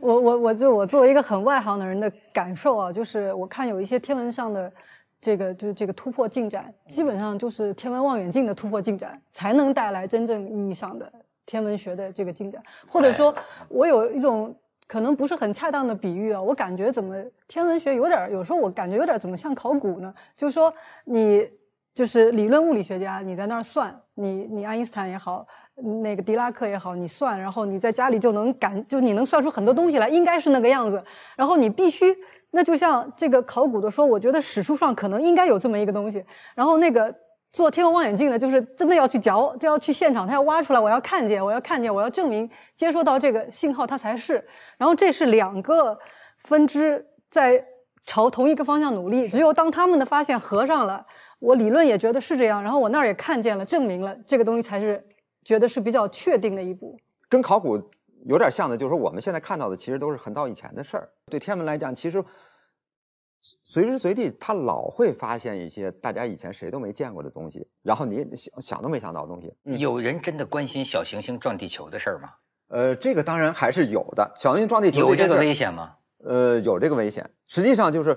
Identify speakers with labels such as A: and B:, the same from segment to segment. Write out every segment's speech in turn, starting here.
A: 我我我就我作为一个很外行的人的感受啊，就是我看有一些天文上的这个就是这个突破进展，基本上就是天文望远镜的突破进展，才能带来真正意义上的天文学的这个进展。或者说，我有一种可能不是很恰当的比喻啊，我感觉怎么天文学有点有时候我感觉有点怎么像考古呢？就是说你就是理论物理学家，你在那儿算，你你爱因斯坦也好。那个狄拉克也好，你算，然后你在家里就能感，就你能算出很多东西来，应该是那个样子。然后你必须，那就像这个考古的说，我觉得史书上可能应该有这么一个东西。然后那个做天文望远镜的，就是真的要去嚼，就要去现场，他要挖出来，我要看见，我要看见，我要证明接收到这个信号，它才是。然后这是两个分支在朝同一个方向努力，只有当他们的发现合上了，我理论也觉得是这样，然后我那儿也看见了，证明了这个东西才是。觉得是比较确定的一步，
B: 跟考古有点像的，就是说我们现在看到的其实都是很早以前的事儿。对天文来讲，其实随时随地它老会发现一些大家以前谁都没见过的东西，然后你想想都没想到的东西。
C: 有人真的关心小行星撞地球的事儿吗？
B: 呃，这个当然还是有的。小行星撞地球
C: 有这个危险吗？
B: 呃，有这个危险。实际上就是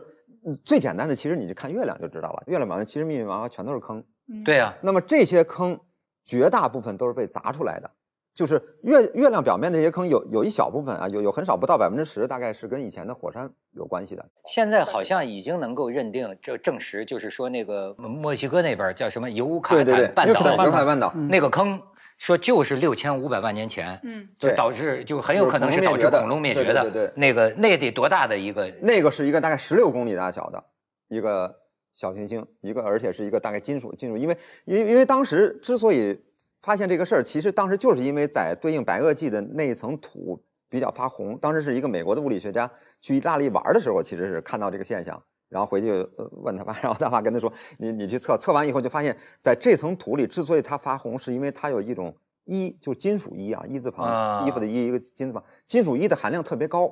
B: 最简单的，其实你就看月亮就知道了。月亮表面其实密密麻麻全都是坑。
C: 对呀。
B: 那么这些坑。绝大部分都是被砸出来的，就是月月亮表面的这些坑有有一小部分啊，有有很少不到百分之十，大概是跟以前的火山有关系的。
C: 现在好像已经能够认定，这证实就是说那个墨西哥那边叫什么尤卡坦半岛，
B: 尤卡坦半岛
C: 那个坑，说就是六千五百万年前，嗯，就导致就很有可能是导致恐龙灭绝
B: 的。对对对，
C: 那个那得多大的一个？
B: 那个是一个大概十六公里大小的一个。小行星一个，而且是一个大概金属金属，因为因为因为当时之所以发现这个事儿，其实当时就是因为在对应白垩纪的那一层土比较发红。当时是一个美国的物理学家去意大利玩的时候，其实是看到这个现象，然后回去问他爸，然后他爸跟他说：“你你去测，测完以后就发现，在这层土里之所以它发红，是因为它有一种一，就金属一啊，一字旁衣服的一，一个金字旁，金属一的含量特别高。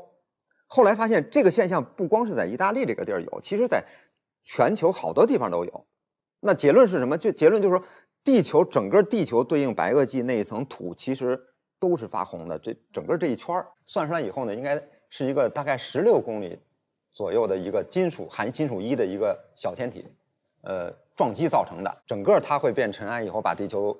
B: 后来发现这个现象不光是在意大利这个地儿有，其实在。全球好多地方都有，那结论是什么？就结论就是说，地球整个地球对应白垩纪那一层土，其实都是发红的。这整个这一圈算出来以后呢，应该是一个大概十六公里左右的一个金属含金属一的一个小天体，呃，撞击造成的。整个它会变尘埃以后，把地球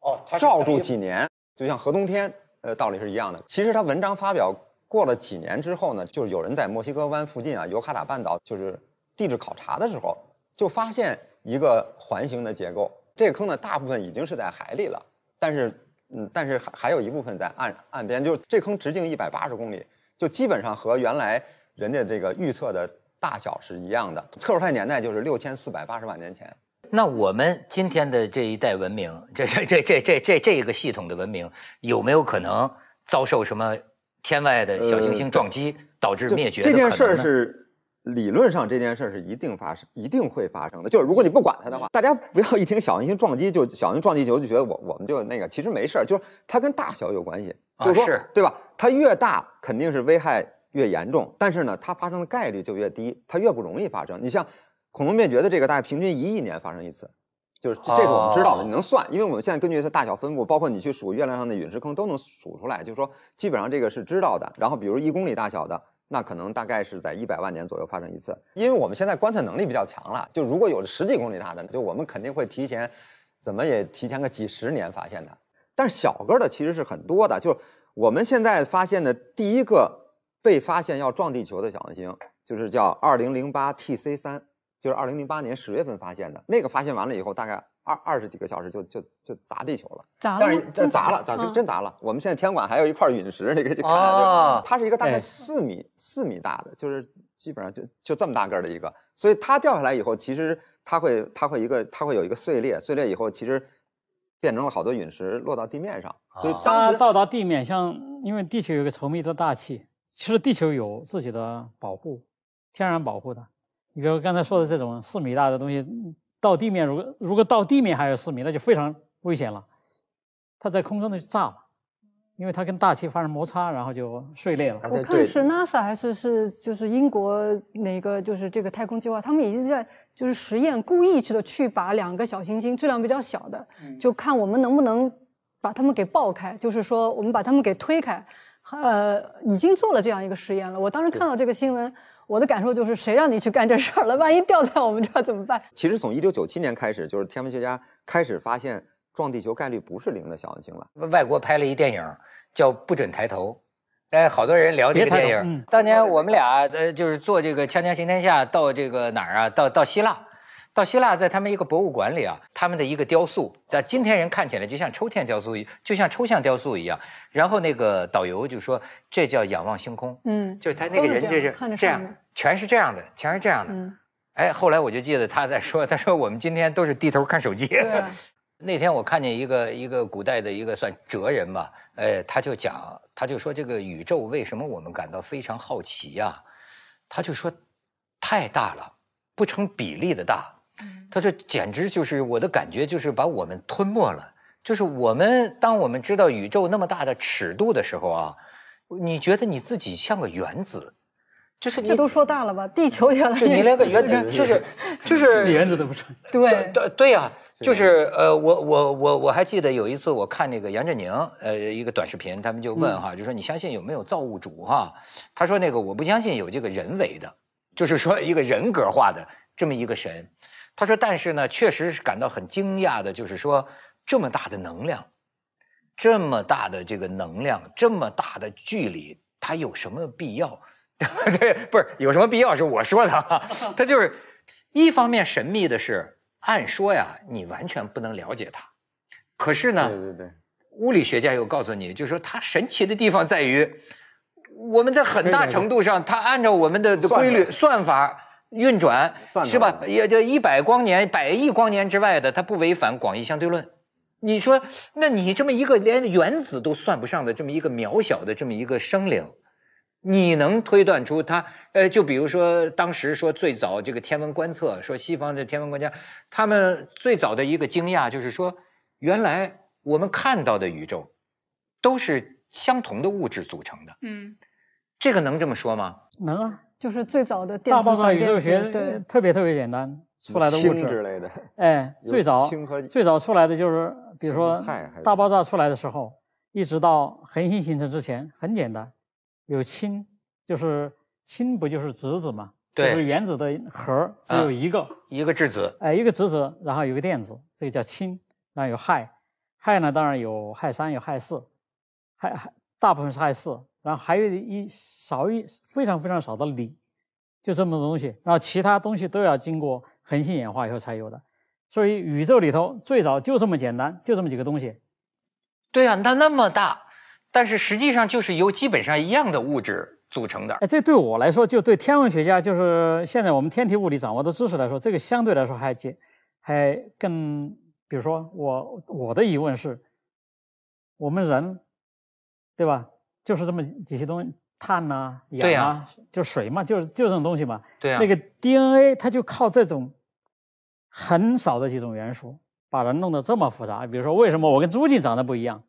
B: 哦罩住几年，就像核冬天，呃，道理是一样的。其实它文章发表过了几年之后呢，就是有人在墨西哥湾附近啊，尤卡塔半岛，就是。地质考察的时候，就发现一个环形的结构。这个坑呢，大部分已经是在海里了，但是，嗯，但是还还有一部分在岸岸边。就这坑直径一百八十公里，就基本上和原来人家这个预测的大小是一样的。测出来年代就是六千四百八十万年前。
C: 那我们今天的这一代文明，这这这这这这这一个系统的文明，有没有可能遭受什么天外的小行星撞击，导致灭绝？
B: 这件事儿是。理论上这件事是一定发生，一定会发生的。就是如果你不管它的话，大家不要一听小行星撞击就小行星撞击球就觉得我我们就那个，其实没事儿，就是它跟大小有关系，就是说对吧？它越大肯定是危害越严重，但是呢，它发生的概率就越低，它越不容易发生。你像恐龙灭绝的这个，大概平均一亿年发生一次，就是这是我们知道的，你能算，因为我们现在根据它大小分布，包括你去数月亮上的陨石坑都能数出来，就是说基本上这个是知道的。然后比如一公里大小的。那可能大概是在一百万年左右发生一次，因为我们现在观测能力比较强了，就如果有十几公里大的，就我们肯定会提前，怎么也提前个几十年发现的。但是小个的其实是很多的，就是我们现在发现的第一个被发现要撞地球的小行星，就是叫二零零八 TC 三，就是二零零八年十月份发现的那个，发现完了以后大概。二二十几个小时就就就砸地球了，
A: 砸
B: 了，但是砸了，砸就真砸了。我们现在天文馆还有一块陨石，你可以去看，就它是一个大概四米四米大的，就是基本上就就这么大个的一个。所以它掉下来以后，其实它会它会一个它会有一个碎裂，碎裂以后其实变成了好多陨石落到地面上。所以当
D: 它到达地面，像因为地球有个稠密的大气，其实地球有自己的保护，天然保护的。你比如刚才说的这种四米大的东西。到地面，如果如果到地面还有四米，那就非常危险了。它在空中呢就炸了，因为它跟大气发生摩擦，然后就碎裂了。
A: 我看是 NASA 还是是就是英国哪个就是这个太空计划，他们已经在就是实验，故意去的去把两个小行星质量比较小的，就看我们能不能把它们给爆开，就是说我们把它们给推开。呃，已经做了这样一个实验了。我当时看到这个新闻，我的感受就是，谁让你去干这事儿了？万一掉在我们这儿怎么办？
B: 其实从一九九七年开始，就是天文学家开始发现撞地球概率不是零的小行星了。
C: 外国拍了一电影叫《不准抬头》，哎，好多人聊这个电影。
D: 嗯
C: 当年我们俩呃，就是做这个《锵锵行天下》，到这个哪儿啊？到到希腊，到希腊，在他们一个博物馆里啊，他们的一个雕塑，在今天人看起来就像抽象雕塑一，就像抽象雕塑一样。然后那个导游就说，这叫仰望星空，
A: 嗯，
C: 就是他那个人就是这样，全是这样的，全是这样的。
A: 嗯，
C: 哎，后来我就记得他在说，他说我们今天都是低头看手机。那天我看见一个一个古代的一个算哲人吧，呃，他就讲，他就说这个宇宙为什么我们感到非常好奇呀、他就说太大了，不成比例的大。他说简直就是我的感觉，就是把我们吞没了。就是我们当我们知道宇宙那么大的尺度的时候啊，你觉得你自己像个原子，就是你
A: 这都说大了吧？地球原来
C: 就你连个原
A: 子
C: 子就是就是
D: 原子 都不成。
A: 对
C: 对对呀、就是呃，我我我我还记得有一次我看那个杨振宁呃一个短视频，他们就问哈，就说你相信有没有造物主哈？他说那个我不相信有这个人为的，就是说一个人格化的这么一个神。他说但是呢，确实是感到很惊讶的，就是说这么大的能量，这么大的这个能量，这么大的距离，它有什么必要？对，不是有什么必要是我说的哈，它就是一方面神秘的是，按说呀，你完全不能了解它，可是呢，
B: 对对对，
C: 物理学家又告诉你，就是说它神奇的地方在于，我们在很大程度上，它按照我们的规律
B: 法
C: 算法运转，
B: 算
C: 是吧也就一百光年、百亿光年之外的，它不违反广义相对论。你说，那你这么一个连原子都算不上的这么一个渺小的这么一个生灵，你能推断出它？呃，就比如说当时说最早这个天文观测，说西方的天文观家，他们最早的一个惊讶就是说，原来我们看到的宇宙都是相同的物质组成的。
A: 嗯，
C: 这个能这么说吗？
D: 能啊，
A: 就是最早的电子
D: 大爆炸宇宙学
A: 对，
D: 特别特别简单，出来的物
B: 质之，类的，
D: 哎，最早最早出来的就是，比如说大爆炸出来的时候，一直到恒星形成之前，很简单，有氢，就是氢不就是质子嘛？
C: 对
D: 就是原子的核只有
C: 啊
D: 一个，
C: 一个质子，
D: 哎，一个质子，然后有个电子，这个叫氢，然后有氦，氦呢当然有氦三有氦四，氦氦大部分是氦四，然后还有一少一非常非常少的锂，就这么多东西，然后其他东西都要经过恒星演化以后才有的，所以宇宙里头最早就这么简单，就这么几个东西，
C: 对啊，它那么大，但是实际上就是由基本上一样的物质组成的。
D: 哎，这对我来说，就对天文学家，就是现在我们天体物理掌握的知识来说，这个相对来说还简，还更，比如说我我的疑问是，我们人，对吧？就是这么几些东西，碳呐、氧啊，就是水嘛，就是就这种东西嘛。
C: 对啊，
D: 那个 DNA 它就靠这种很少的几种元素，把它弄得这么复杂。比如说，为什么我跟猪精长得不一样，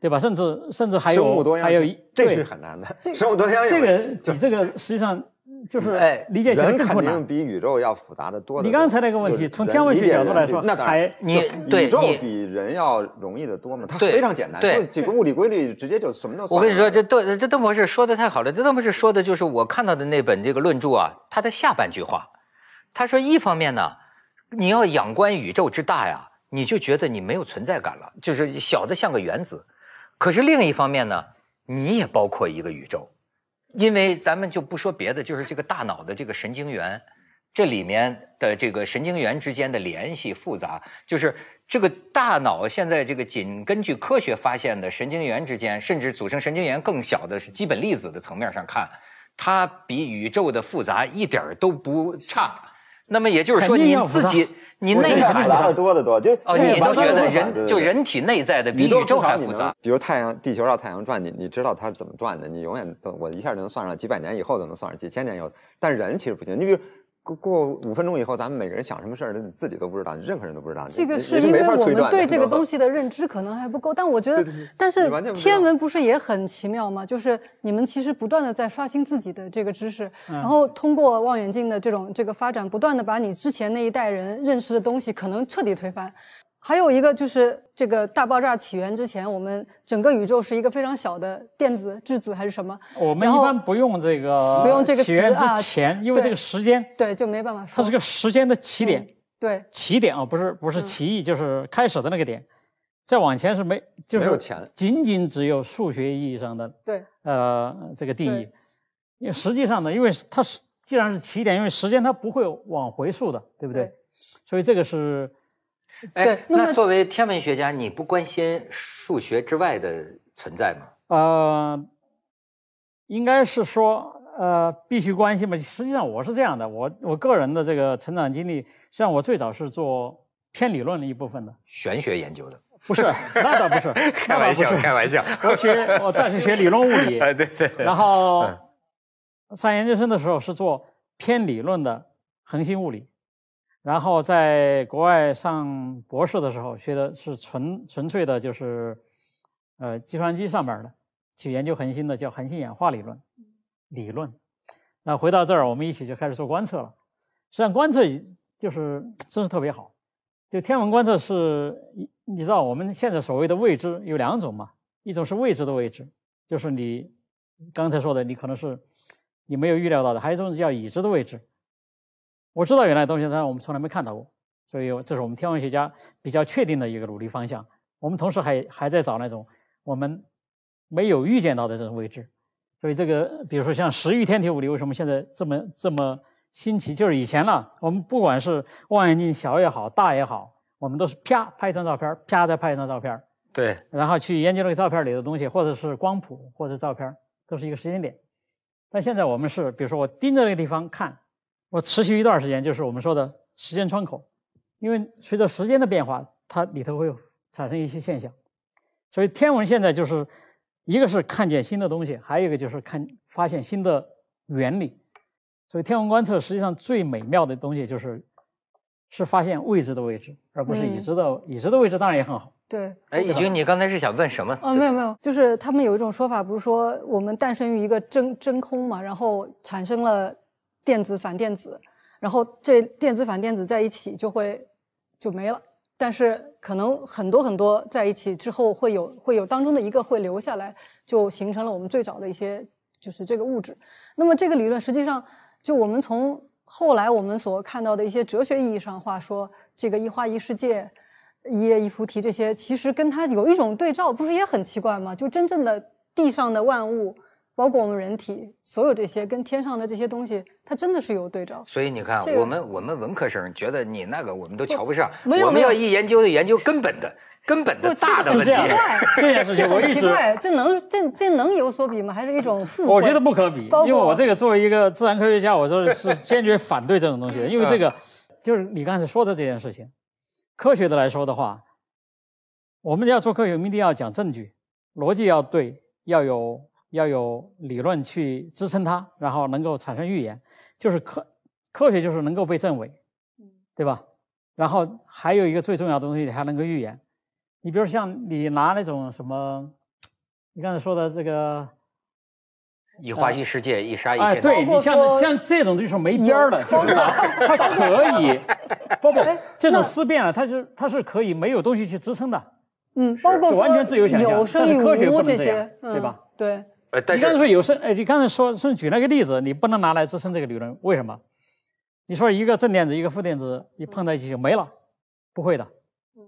D: 对吧？甚至甚至还有
B: 生物多样性
D: 还有一
B: 这
D: 对
B: 是很难的。
A: 这
B: 生物多样性
D: 这个比这个实际上就是
C: 哎
D: 理解起来
B: 人肯定。比宇宙要复杂的多。
D: 你刚才那个问题从天文学角度来说
B: 那当然
D: 还
C: 你对
B: 宇宙
C: 你
B: 比人要容易的多嘛，它
C: 对
B: 非常简单，
C: 对
B: 就几个物理规律直接就什么都算
C: 我跟你说，这邓这邓博士说的太好了。这邓博士说的就是我看到的那本这个论著啊，他的下半句话，他说一方面呢，你要仰观宇宙之大呀，你就觉得你没有存在感了，就是小的像个原子。可是另一方面呢，你也包括一个宇宙，因为咱们就不说别的，就是这个大脑的这个神经元，这里面的这个神经元之间的联系复杂，就是这个大脑现在这个仅根据科学发现的神经元之间，甚至组成神经元更小的是基本粒子的层面上看，它比宇宙的复杂一点都不差。那么也就是说，你自己你内涵
B: 得复杂的多得多，就
C: 哦，你都觉得人就人体内在的比
B: 宇宙
C: 还复杂。
B: 比如太阳、地球绕太阳转，你你知道它是怎么转的，你永远都我一下就能算上，几百年以后都能算上，几千年以后。但人其实不行，你比如过过五分钟以后，咱们每个人想什么事儿，你自己都不知道，你任何人都不知道。
A: 这个是因为我们对这个东
B: 西，
A: 的认知可能还不够，但我觉得
B: 对对对，
A: 但是天文不是也很奇妙吗？就是你们其实不断的在刷新自己的这个知识，
B: 嗯
A: 然后通过望远镜的这种这个发展，不断的把你之前那一代人认识的东西可能彻底推翻。还有一个就是这个大爆炸起源之前，我们整个宇宙是一个非常小的电子质子还是什么？
D: 我们一般不用这个
A: 不用这个
D: 起源之前，因为这个时间
A: 对，就没办法说。
D: 它是个时间的起点，
A: 对
D: 起点啊，不是不是起义，就是开始的那个点。再往前是没，就是
B: 没有前
D: 仅仅只有数学意义上的
A: 对
D: 呃这个定义。因为实际上呢，因为它是既然是起点，因为时间它不会往回溯的，对不对？
A: 对
D: 所以这个是
C: 哎
A: 对，那
C: 作为天文学家，你不关心数学之外的存在吗？
D: 呃，应该是说呃必须关心吧。实际上我是这样的，我我个人的这个成长经历，实际上我最早是做偏理论的一部分的，
C: 玄学研究的，
D: 不是，那倒不是，
C: 开玩笑，开玩笑。
D: 我学我大学学理论物理，
C: 哎，对对。
D: 然后
C: 嗯
D: 上研究生的时候是做偏理论的恒星物理，然后在国外上博士的时候学的是纯纯粹的，就是呃计算机上面的去研究恒星的叫恒星演化理论理论。那回到这儿，我们一起就开始做观测了。实际上观测就是真是特别好，就天文观测是你你知道我们现在所谓的未知有两种嘛，一种是未知的未知，就是你刚才说的，你可能是你没有预料到的；还有一种叫已知的未知。我知道原来的东西，但是我们从来没看到过，所以这是我们天文学家比较确定的一个努力方向。我们同时还还在找那种我们没有预见到的这种位置。所以这个，比如说像时域天体物理，为什么现在这么这么新奇？就是以前呢，我们不管是望远镜小也好，大也好，我们都是啪拍一张照片，啪再拍一张照片，
C: 对，
D: 然后去研究那个照片里的东西，或者是光谱或者照片，都是一个时间点。但现在我们是，比如说我盯着那个地方看，我持续一段时间，就是我们说的时间窗口，因为随着时间的变化，它里头会产生一些现象。所以天文现在就是一个是看见新的东西，还有一个就是看发现新的原理。所以天文观测实际上最美妙的东西就是是发现未知的位置，而不是已
A: 嗯
D: 知的。已知的位置当然也很好。
A: 对。
C: 哎，以军，你刚才是想问什么？
A: 哦，没有没有，就是他们有一种说法，不是说我们诞生于一个真真空嘛，然后产生了电子反电子，然后这电子反电子在一起就会就没了，但是可能很多很多在一起之后会有会有当中的一个会留下来，就形成了我们最早的一些就是这个物质。那么这个理论实际上就我们从后来我们所看到的一些哲学意义上话说，这个一花一世界。一叶一菩提这些，其实跟它有一种对照，不是也很奇怪吗？就真正的地上的万物，包括我们人体，所有这些跟天上的这些东西，它真的是有对照。
C: 所以你看，
A: 这个
C: 我们我们文科生觉得你那个我们都瞧不上，
A: 没有没有
C: 我们要一研究就研究根本的、根本的
A: 不
C: 大的问题
D: 这。件事情我一直
A: 很奇怪，这能这这能有所比吗？还是一种附会？
D: 我觉得不可比，因为我这个作为一个自然科学家，我说是 坚决反对这种东西的，因为这个就是你刚才说的这件事情，科学的来说的话，我们要做科学，我们一定要讲证据，逻辑要对，要有要有理论去支撑它，然后能够产生预言，就是科科学就是能够被证伪，对吧？然后还有一个最重要的东西，还能够预言。你比如像你拿那种什么，你刚才说的这个。
C: 一花一世界，一沙一
D: 哎，
C: 片海。
D: 对你像像这种就是没边儿的，就是它它可以，不不
A: 哎，
D: 这种思辨啊，它是它是可以没有东西去支撑的。
A: 嗯，包括
D: 完全自由想象
A: 有生与
D: 但是科学
A: 无
D: 不能这
A: 些，嗯
D: 对吧？
A: 对，
C: 呃，但
D: 你刚才说有生，哎，你刚才说是举那个例子，你不能拿来支撑这个理论，为什么？你说一个正电子一个负电子一碰在一起就没了，不会的，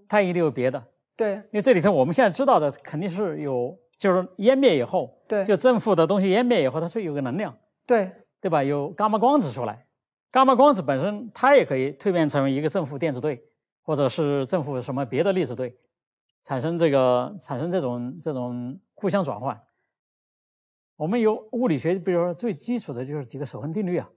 D: 它一定有别的，
A: 对，
D: 因为这里头我们现在知道的肯定是有，就是湮灭以后，
A: 对
D: 就正负的东西湮灭以后，它是有个能量。
A: 对，
D: 对吧？有伽马光子出来，伽马光子本身它也可以蜕变成为一个正负电子对，或者是正负什么别的粒子对，产生这个产生这种这种互相转换。我们有物理学，比如说最基础的就是几个守恒定律啊，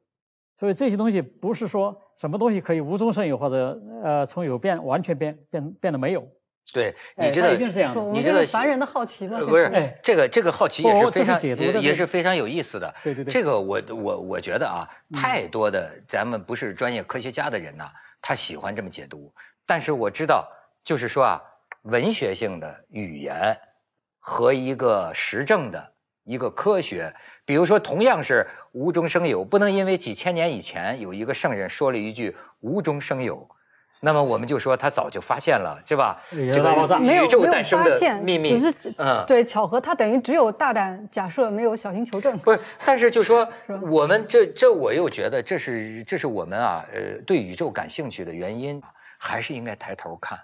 D: 所以这些东西不是说什么东西可以无中生有，或者呃从有变完全变变变得没有。
C: 对，
D: 哎
C: 你知道
D: 它一定是这样的。
C: 你知道
A: 凡人的好奇嘛，这
C: 呃不是
D: 哎
C: 这个这个好奇也
D: 是
C: 是非常也
D: 解读的
C: 也是非常有意思的。
D: 对对对
C: 这个我我我觉得啊，
D: 嗯
C: 太多的咱们不是专业科学家的人呐，他喜欢这么解读。但是我知道，就是说啊，文学性的语言和一个实证的一个科学，比如说同样是无中生有，不能因为几千年以前有一个圣人说了一句无中生有，那么我们就说他早就发现了，是吧？
D: 宇宙大爆炸
C: 宇宙诞生的秘密，
A: 只是
C: 嗯，
A: 对巧合，它等于只有大胆假设，没有小心求证。
C: 不是，但是就说 我们这这，我又觉得这是这是我们啊，呃，对宇宙感兴趣的原因，还是应该抬头看。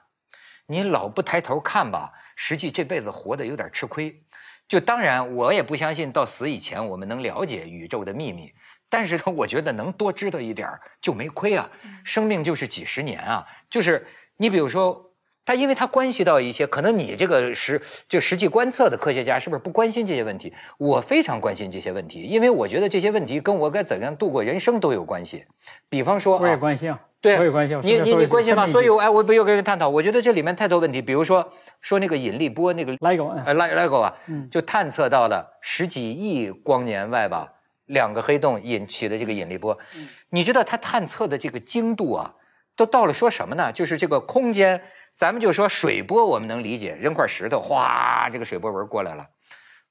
C: 你老不抬头看吧，实际这辈子活得有点吃亏。就当然，我也不相信到死以前我们能了解宇宙的秘密，但是呢，我觉得能多知道一点儿就没亏啊。生命就是几十年啊，就是你比如说。它因为它关系到一些，可能你这个实就实际观测的科学家是不是不关心这些问题？我非常关心这些问题，因为我觉得这些问题跟我该怎样度过人生都有关系。比方说、啊，
D: 我也关心啊，
C: 对，
D: 我也关心。
C: 你你你关心吗？所以哎，我不又跟人探讨，我觉得这里面太多问题。比如说说那个引力波，那个
D: 来一个，
C: 呃来来个啊，
D: 嗯
C: 就探测到了十几亿光年外吧，两个黑洞引起的这个引力波。
D: 嗯
C: 你知道它探测的这个精度啊，都到了说什么呢？就是这个空间，咱们就说水波，我们能理解，扔块石头，哗，这个水波纹过来了。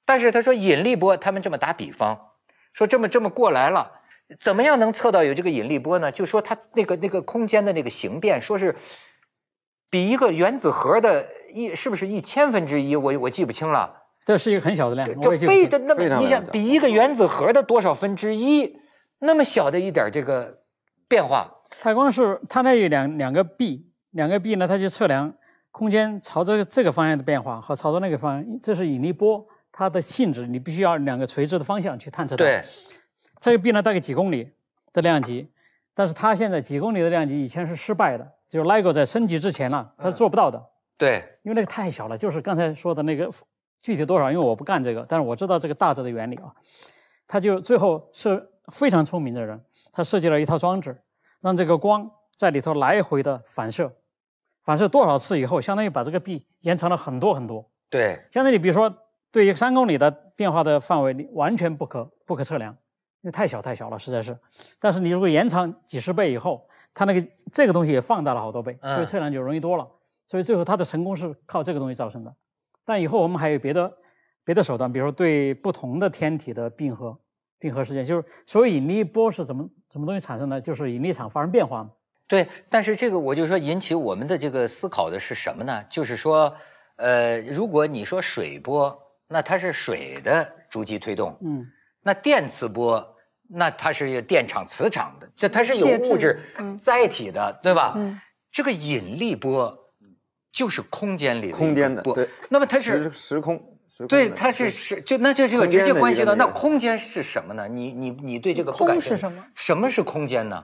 C: 但是他说引力波，他们这么打比方，说这么这么过来了，怎么样能测到有这个引力波呢？就说它那个那个空间的那个形变，说是比一个原子核的一是不是一千分之一？我我记不清了。
D: 这是一个很小的量，
C: 就
D: 我也记不清
C: 非的那么你想比一个原子核的多少分之一，那么小的一点这个变化，
D: 它光是它那有两两个臂，两个臂呢，它就测量空间朝着这个方向的变化和朝着那个方向，这是引力波它的性质，你必须要两个垂直的方向去探测它。
C: 对，
D: 这个臂呢大概几公里的量级，但是它现在几公里的量级以前是失败的，就是 LIGO 在升级之前呢，它是做不到的，
C: 对，
D: 因为那个太小了，就是刚才说的那个具体多少，因为我不干这个，但是我知道这个大致的原理啊。他就最后是非常聪明的人，他设计了一套装置，让这个光在里头来回的反射，反射多少次以后，相当于把这个臂延长了很多很多。
C: 对，
D: 相当于比如说，对于三公里的变化的范围，你完全不可不可测量，因为太小太小了，实在是。但是你如果延长几十倍以后，它那个这个东西也放大了好多倍，所以
C: 嗯
D: 测量就容易多了。所以最后它的成功是靠这个东西造成的。但以后我们还有别的别的手段，比如说对不同的天体的并合并合事件，就是所谓引力波是怎么什么东西产生的？就是引力场发生变化嘛。
C: 对，但是这个我就说引起我们的这个思考的是什么呢？就是说，呃，如果你说水波，那它是水的逐级推动，
D: 嗯，
C: 那电磁波，那它是有电场、磁场的，这它是有物质
A: 嗯
C: 载体的，对吧？
A: 嗯
C: 这个引力波就是空间里的
B: 空间的
C: 波
B: 对，
C: 那么它是。
B: 时空，时空
C: 对，它是
B: 对
C: 是就那就这个直接关系到
B: 那
C: 空间是什么呢？你你你对这个不
A: 空
C: 感兴趣
A: 是什么？
C: 什么是空间呢？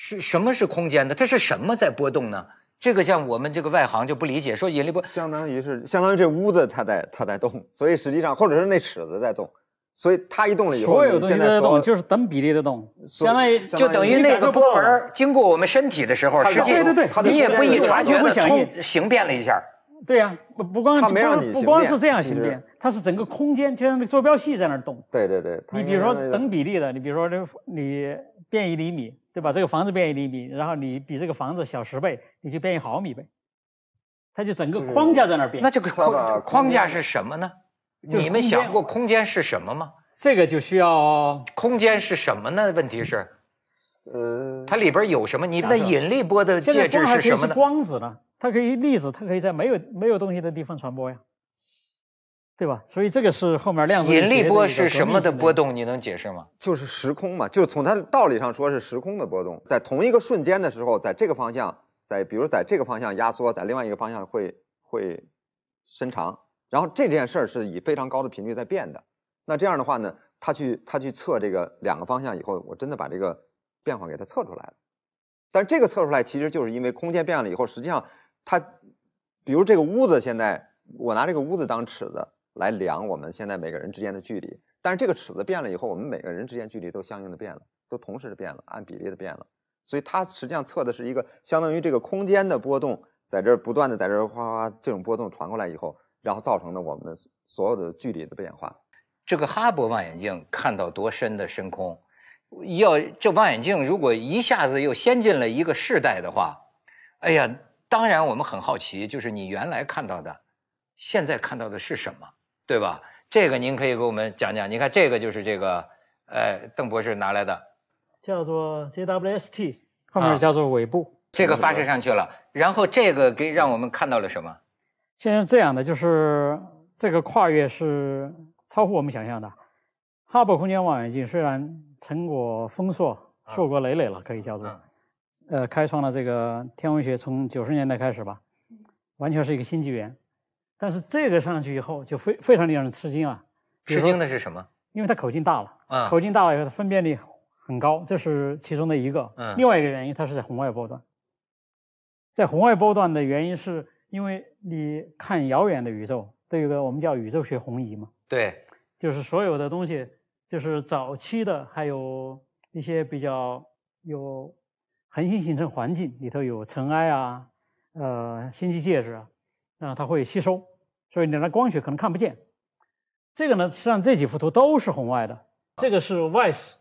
C: 是什么是空间的？它是什么在波动呢？这个像我们这个外行就不理解，说引力波
B: 相当于是相当于这屋子它在它在动，所以实际上或者是那尺子在动，所以它一动了以后，你
D: 所有东西都在动，就是等比例的动，相当于
C: 就等于那个波纹经过我们身体的时候，
B: 它
C: 实际
B: 对对对
C: 你也不易察觉的
D: 不响应
C: 冲形变了一下。
D: 对呀、不不光
B: 它没让
D: 不光
B: 你
D: 不光是这样形变，它是整个空间，就像那个坐标系在那儿动。
B: 对对对，
D: 你比如说等比例的，你比如说这你变一厘米，对吧？这个房子变一厘米，然后你比这个房子小十倍，你就变一毫米呗。它就整个框架在那儿变。
C: 那这个
B: 它把
C: 框框架是什么呢？你们想过空间是什么吗？
D: 这个就需要
C: 空间是什么呢？问题是
B: 呃，
C: 它里边有什么？你那引力波的介质
D: 是
C: 什么呢？
D: 光子呢，它可以粒子，它可以在没有没有东西的地方传播呀，对吧？所以这个是后面量子
C: 引力波是什么的波动？你能解释吗？
B: 就是时空嘛，就是从它的道理上说是时空的波动，在同一个瞬间的时候，在这个方向，在比如在这个方向压缩，在另外一个方向会会伸长，然后这件事儿是以非常高的频率在变的。那这样的话呢，他去他去测这个两个方向以后，我真的把这个变化给它测出来了。但这个测出来其实就是因为空间变了以后，实际上它，比如这个屋子现在，我拿这个屋子当尺子来量我们现在每个人之间的距离，但是这个尺子变了以后，我们每个人之间距离都相应的变了，都同时的变了，按比例的变了。所以它实际上测的是一个相当于这个空间的波动，在这儿不断的在这儿哗哗这种波动传过来以后，然后造成的我们所有的距离的变化。
C: 这个哈勃望远镜看到多深的深空，要这望远镜如果一下子又先进了一个世代的话，哎呀，当然我们很好奇，就是你原来看到的，现在看到的是什么，对吧？这个您可以给我们讲讲。你看这个就是这个，呃，邓博士拿来的，
D: 叫做 JWST，后
C: 啊
D: 面叫做尾部。
C: 这个发射上去了，然后这个给让我们看到了什么？
D: 现在是这样的，就是这个跨越是超乎我们想象的。哈勃空间望远镜虽然成果丰硕、硕果累累了，可以叫做，呃，开创了这个天文学从九十年代开始吧，完全是一个新纪元。但是这个上去以后就非非常令人吃惊啊！
C: 吃惊的是什么？
D: 因为它口径大了，
C: 啊
D: 口径大了以后，它分辨率很高，这是其中的一个。
C: 嗯
D: 另外一个原因，它是在红外波段。在红外波段的原因是因为你看遥远的宇宙，都有个我们叫宇宙学红移嘛，
C: 对，
D: 就是所有的东西，就是早期的，还有一些比较有恒星形成环境里头有尘埃啊，呃，星际介质啊，啊，它会吸收，所以你的光学可能看不见。这个呢，实际上这几幅图都是红外的，这个是 WISE，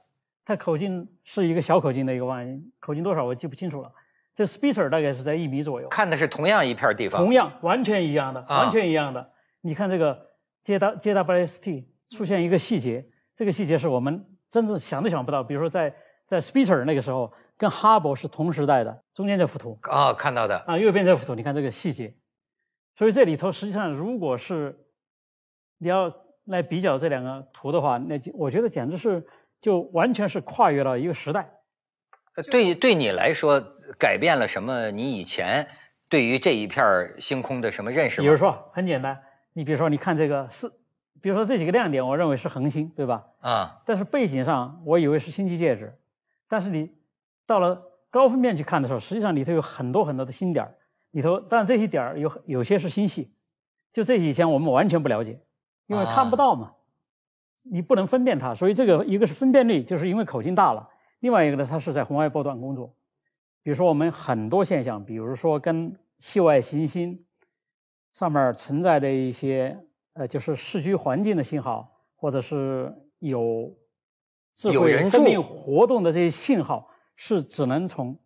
D: 它口径是一个小口径的一个望远镜，口径多少我记不清楚了。这 Spitzer 大概是在一米左右，
C: 看的是同样一片地方。
D: 同样完全一样的，
C: 啊
D: 完全一样的。你看这个 J W J W S T 出现一个细节，这个细节是我们真正想都想不到。比如说在在 Spitzer 那个时候，跟哈勃是同时代的，中间这幅图
C: 啊、看到的。
D: 啊，右边这幅图，你看这个细节。所以这里头实际上，如果是你要来比较这两个图的话，那就我觉得简直是就完全是跨越了一个时代。
C: 呃对对你来说，改变了什么？你以前对于这一片儿星空的什么认识吗？
D: 比如说很简单，你比如说你看这个是，比如说这几个亮点，我认为是恒星，对吧？
C: 啊、
D: 但是背景上我以为是星际介质，但是你到了高分辨去看的时候，实际上里头有很多很多的星点儿，里头但这些点儿有有些是星系，就这以前我们完全不了解，因为看不到嘛，你不能分辨它，所以这个一个是分辨率，就是因为口径大了，另外一个呢，它是在红外波段工作，比如说我们很多现象，比如说跟系外行星上面存在的一些呃，就是市居环境的信号，或者是有智慧生命活动的这些信号，是只能从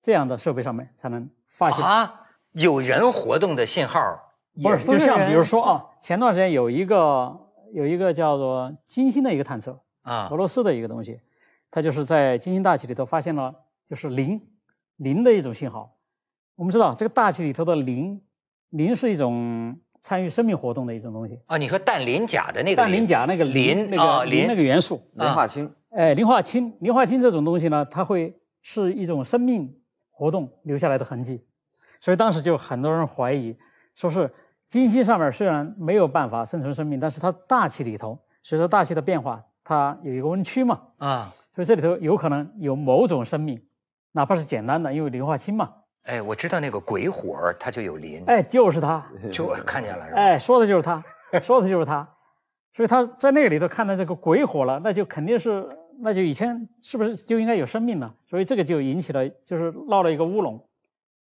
D: 这样的设备上面才能发现。
C: 啊，有人活动的信号也
D: 不是，就像比如说啊，前段时间有一个有一个叫做金星的一个探测，
C: 啊
D: 俄罗斯的一个东西，它就是在金星大气里头发现了就是磷磷的一种信号。我们知道这个大气里头的磷，磷是一种参与生命活动的一种东西。
C: 啊！你说氮磷钾的那个
D: 氮磷钾那个
C: 磷
D: 那个磷那个元素，
B: 磷化氢，
D: 哎，磷化氢，磷化氢这种东西呢，它会是一种生命活动留下来的痕迹，所以当时就很多人怀疑，说是金星上面虽然没有办法生存生命，但是它大气里头随着大气的变化，它有一个温区嘛，
C: 啊！
D: 所以这里头有可能有某种生命，哪怕是简单的，因为磷化氢嘛，
C: 哎，我知道那个鬼火它就有磷，
D: 哎，就是它，
C: 就我看见了？
D: 哎，说的就是它，说的就是它，所以他在那个里头看到这个鬼火了，那就肯定是，那就以前是不是就应该有生命呢？所以这个就引起了，就是闹了一个乌龙。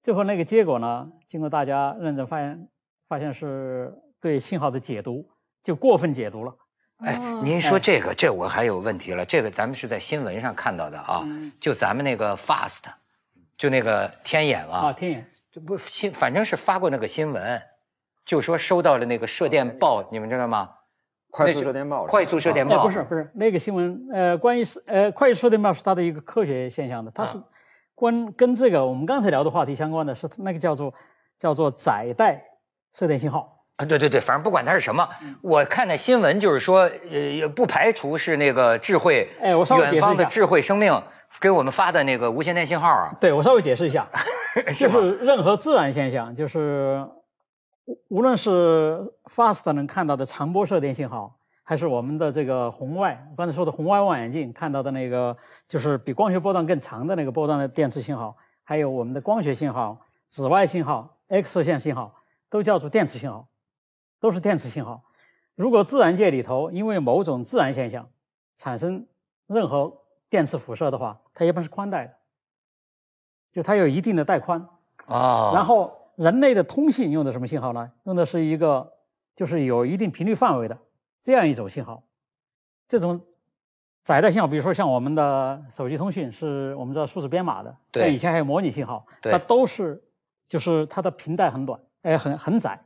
D: 最后那个结果呢，经过大家认真发现，发现是对信号的解读就过分解读了。
C: 哎
A: 哦，
C: 您说这个，这我还有问题了。这个咱们是在新闻上看到的啊，
D: 嗯
C: 就咱们那个 FAST，就那个天眼
D: 啊，
C: 啊，
D: 天眼，
C: 这不新，反正是发过那个新闻，就说收到了那个射电报，你们知道吗？
B: 快速射电暴，
C: 快速射电
D: 哎，
C: 报
D: 不是不是那个新闻，呃，关于是呃快速射电暴是它的一个科学现象的，它是
C: 啊
D: 关跟这个我们刚才聊的话题相关的，是那个叫做叫做载带射电信号。
C: 啊，对对对，反正不管它是什么，
D: 嗯。
C: 我看的新闻就是说，呃，也不排除是那个智慧，
D: 哎我稍微解释一下。
C: 远方的智慧生命给我们发的那个无线电信号啊，
D: 对我稍微解释一下，就是任何自然现象，就是无无论是 FAST 能看到的长波射电信号，还是我们的这个红外，我刚才说的红外望远镜看到的那个，就是比光学波段更长的那个波段的电磁信号，还有我们的光学信号、紫外信号、X 射线信号，都叫做电磁信号，都是电磁信号。如果自然界里头因为某种自然现象产生任何电磁辐射的话，它一般是宽带的，就它有一定的带宽。
C: 啊，
D: 然后人类的通信用的什么信号呢？用的是一个就是有一定频率范围的这样一种信号。这种窄带信号，比如说像我们的手机通讯，是我们知道数字编码的，
C: 对
D: 像以前还有模拟信号，
C: 对
D: 它都是就是它的频带很短，哎，很很窄。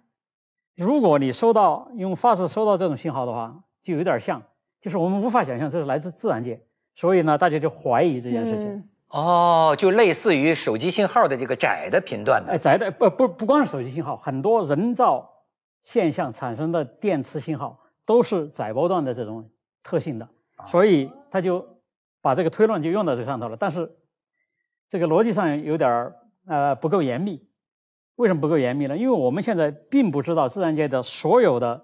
D: 如果你收到用 FAST 收到这种信号的话，就有点像，就是我们无法想象这是来自自然界，所以呢，大家就怀疑这件事情。
A: 嗯
C: 哦，就类似于手机信号的这个窄的频段
D: 哎，
C: 的。
D: 窄的不不不光是手机信号，很多人造现象产生的电磁信号都是窄波段的这种特性的，所以他就把这个推论就用到这个上头了。但是这个逻辑上有点儿呃不够严密。为什么不够严密呢？因为我们现在并不知道自然界的所有的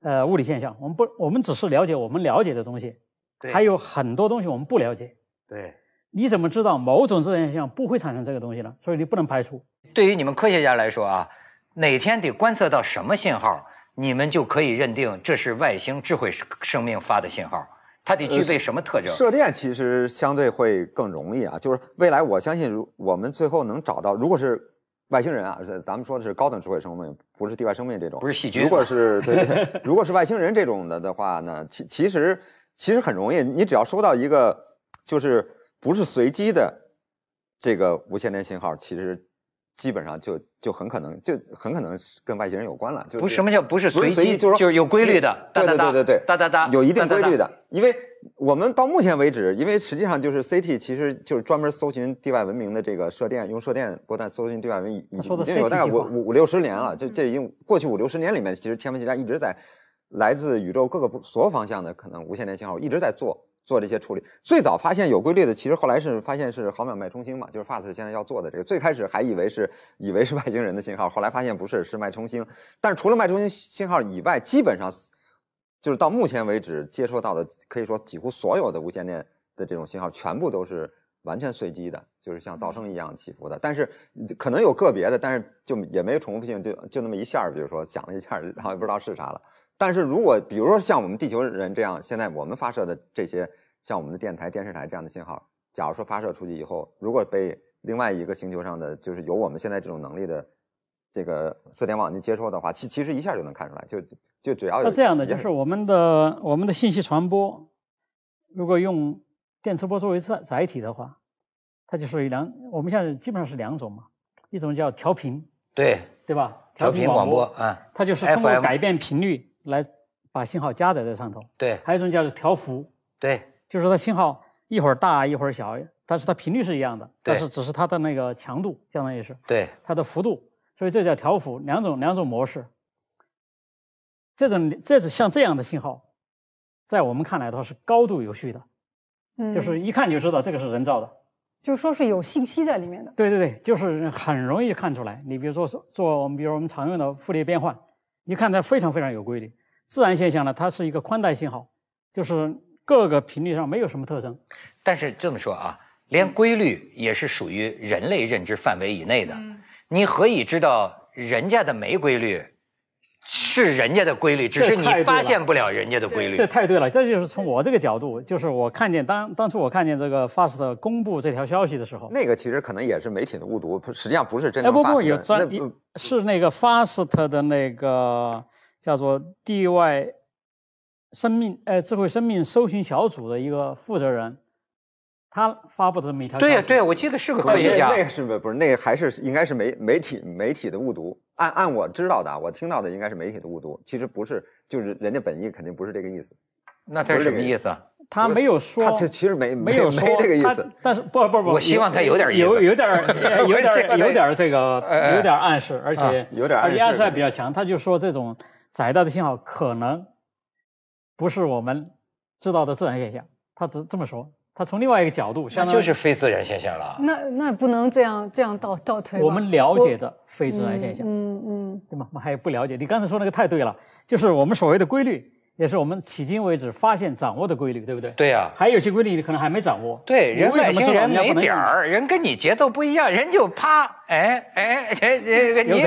D: 呃物理现象，我们不我们只是了解我们了解的东西，
C: 对
D: 还有很多东西我们不了解。
C: 对，
D: 你怎么知道某种自然现象不会产生这个东西呢？所以你不能排除。
C: 对于你们科学家来说啊，哪天得观测到什么信号，你们就可以认定这是外星智慧生命发的信号。它得具备什么特征？
B: 射电其实相对会更容易啊，就是未来我相信，如我们最后能找到，如果是外星人啊，是咱们说的是高等智慧生命，不是地外生命这种，
C: 不是细菌
B: 如果是对 对，对如果是外星人这种的的话呢，其其实其实很容易，你只要收到一个就是不是随机的这个无线电信号，其实基本上就就很可能就很可能是跟外星人有关了。就
C: 不是什么叫不是随机，
B: 就是说
C: 就是有规律的，
B: 对
C: 哒哒哒
B: 对对对对，
C: 哒哒哒，
B: 有一定规律的。因为我们到目前为止，因为实际上就是 CT 其实就是专门搜寻地外文明的这个射电，用射电波段搜寻地外文明已经有大概五五五六十年了。这这已经过去五六十年里面，其实天文学家一直在来自宇宙各个不所有方向的可能无线电信号一直在做做这些处理。最早发现有规律的，其实后来是发现是毫秒脉冲星嘛，就是 FAST 现在要做的这个。最开始还以为是以为是外星人的信号，后来发现不是，是脉冲星。但是除了脉冲星信号以外，基本上就是到目前为止接收到的，可以说几乎所有的无线电的这种信号，全部都是完全随机的，就是像噪声一样起伏的。但是可能有个别的，但是就也没有重复性，就就那么一下，比如说响了一下，然后也不知道是啥了。但是如果比如说像我们地球人这样，现在我们发射的这些像我们的电台、电视台这样的信号，假如说发射出去以后，如果被另外一个星球上的就是有我们现在这种能力的这个射电望远镜接收的话，其其实一下就能看出来，就就只要有
D: 那这样的就是我们的我们的信息传播，如果用电磁波作为载载体的话，它就属于两，我们现在基本上是两种嘛，一种叫调频，
C: 对
D: 对吧？
C: 调频广播啊，
D: 它就是通过改变频率来把信号加载在上头。
C: 对
D: 还有一种叫做调幅，
C: 对
D: 就是说它信号一会儿大一会儿小，但是它频率是一样的，但是只是它的那个强度相当于是
C: 对
D: 它的幅度，所以这叫调幅，两种两种模式。这种这是像这样的信号，在我们看来的话是高度有序的，
A: 嗯
D: 就是一看就知道这个是人造的。
A: 就是说是有信息在里面的。
D: 对对对，就是很容易看出来。你比如说做做我们比如我们常用的傅里叶变换，一看它非常非常有规律。自然现象呢，它是一个宽带信号，就是各个频率上没有什么特征。
C: 但是这么说啊，连规律也是属于人类认知范围以内的。你何以知道人家的没规律是人家的规律，只是你发现不了人家的规律
D: 这。太对了，这就是从我这个角度，就是我看见当当初我看见这个 FAST 公布这条消息的时候，
B: 那个其实可能也是媒体的误读，实际上不是真
D: 哎不不有专是那个 FAST 的那个叫做地外生命呃智慧生命搜寻小组的一个负责人，他发布的这么一条消息。
C: 对呀、对呀、我记得是个科学家
B: 那。那个是不是不是那个还是应该是媒媒体媒体的误读。按按我知道的，我听到的应该是媒体的误读，其实不是，就是人家本意肯定不是这个意思。
C: 那这是什么意思啊？
D: 他没有说，
B: 他这其实没
D: 没有说
B: 没这个意思。
D: 但是不不不，
C: 我希望他有点意思
D: 有有点 有点有点这个有点暗示，而且
B: 啊有点暗示
D: 而且暗示还比较强。他就说这种窄道的信号可能不是我们知道的自然现象，他只这么说。他从另外一个角度，
C: 那
D: 相当于
C: 就是非自然现象了。
A: 那那不能这样这样倒倒推。
D: 我们了解的非自然现象，
A: 嗯嗯
D: 对吗？我们还不了解。你刚才说那个太对了，就是我们所谓的规律，也是我们迄今为止发现掌握的规律，对不对？。
C: 对呀、
D: 还有些规律你可能还没掌握。
C: 对，人外星人没点儿，人跟你节奏不一样，人就啪，哎哎，这这个你